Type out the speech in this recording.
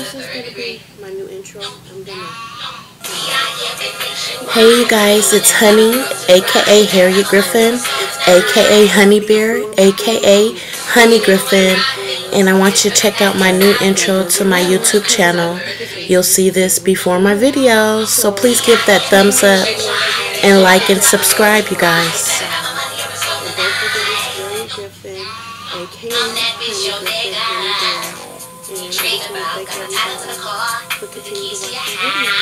this is going to be my new intro. I'm going to... Hey you guys, it's Honi, aka Harriett Griffin, aka Honey Bear, aka Honi Griffin, and I want you to check out my new intro to my YouTube channel. You'll see this before my videos, so please give that thumbs up and like and subscribe you guys. And I just want to thank everybody for continuing to watch the video.